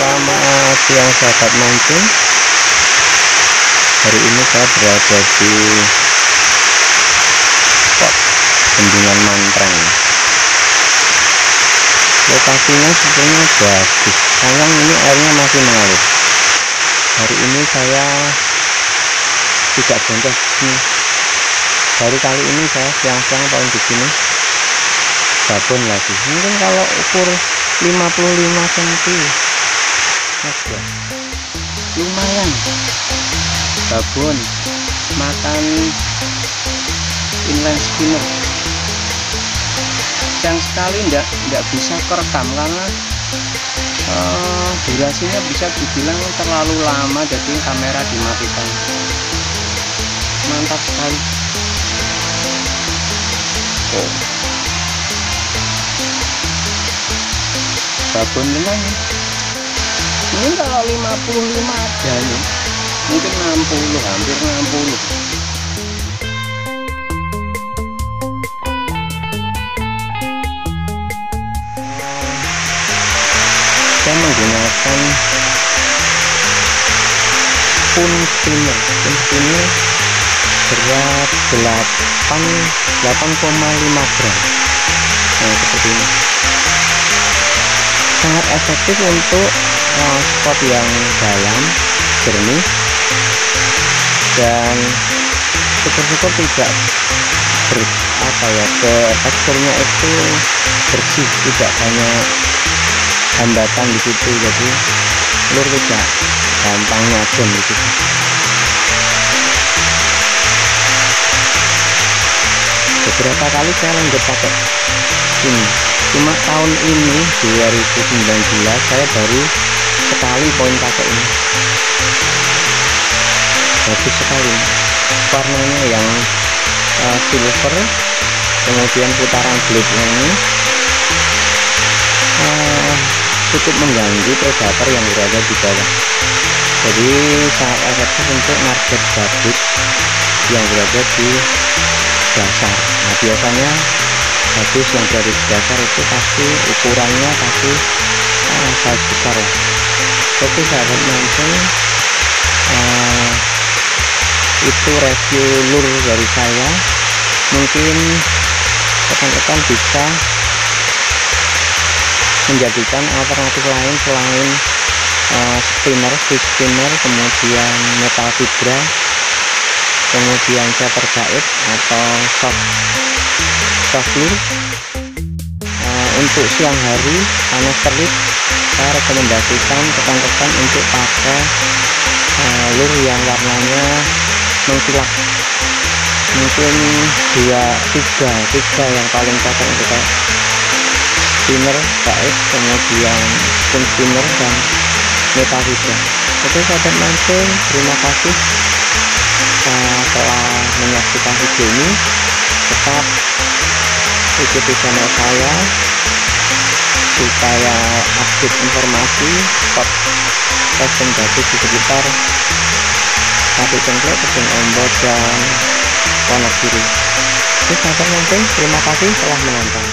selamat siang sahabat mancing. Hari ini saya berada di spot bendungan mantreng. Lokasinya sebetulnya bagus sayang ini airnya masih mengalir. Hari ini saya tidak boncos sini. Baru kali ini saya siang-siang paling di sini babon lagi. Mungkin kalau ukur 55 cm aja lumayan. Babon makan inline spinner. Sayang sekali enggak enggak bisa kerekam karena uh, durasinya bisa dibilang terlalu lama jadi kamera dimatikan. Mantap sekali. Oh. babon ini kalau 55 ada nih mungkin 60 hampir 60 saya menggunakan pun spinner pun spinner berat 8 8,5 gram. Nah seperti ini. Sangat efektif untuk uh, spot yang dalam jernih. Dan syukur-syukur tidak ber, apa ya ke teksturnya itu bersih tidak banyak hambatan di situ. Jadi telur tidak gampang nyadon di situ. Beberapa kali saya lanjut pakai ini. Cuma tahun ini 2019 saya baru sekali poin pakai ini. Bagus sekali. Warnanya yang uh, silver kemudian putaran blade ini uh, cukup mengganggu predator yang berada di bawah. Jadi sangat efektif untuk target gabut yang berada di dasar. Nah biasanya habis yang dari dasar itu pasti ukurannya pasti uh, size besar oke sahabat mancing uh, itu review lur dari saya. Mungkin rekan-rekan bisa menjadikan alternatif lain selain uh, spinner, fish spinner, kemudian metal fibra kemudian ceper jahit atau soft soft lure. Uh, untuk siang hari panas terik saya rekomendasikan rekan-rekan untuk pakai uh, lure yang warnanya mengkilap. Mungkin dua tiga tiga yang paling cocok untuk spinner KS kemudian spoon spinner dan metal fibra oke sahabat mancing terima kasih uh, telah menyaksikan video ini. Tetap ikuti channel saya supaya update informasi spot casting bagus di sekitar satu cengklek, kebun ombak dan Wonogiri. Oke sahabat mancing, terima kasih telah menonton.